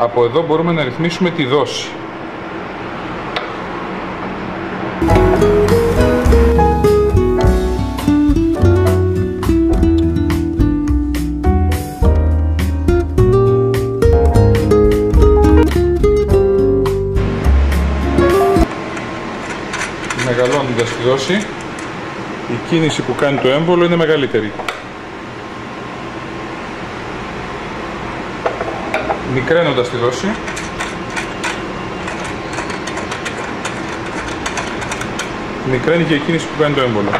Από εδώ μπορούμε να ρυθμίσουμε τη δόση. Μεγαλώνοντας τη δόση, η κίνηση που κάνει το έμβολο είναι μεγαλύτερη. Μικραίνοντας τη δόση μικραίνει και η κίνηση που κάνει το έμβολο.